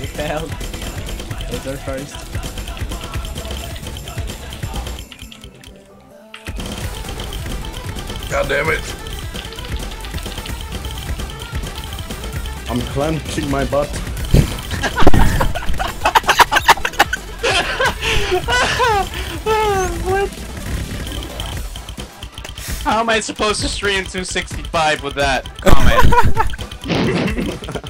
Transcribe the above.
We failed. It's our first. God damn it. I'm clenching my butt. What? How am I supposed to stream 265 with that comment?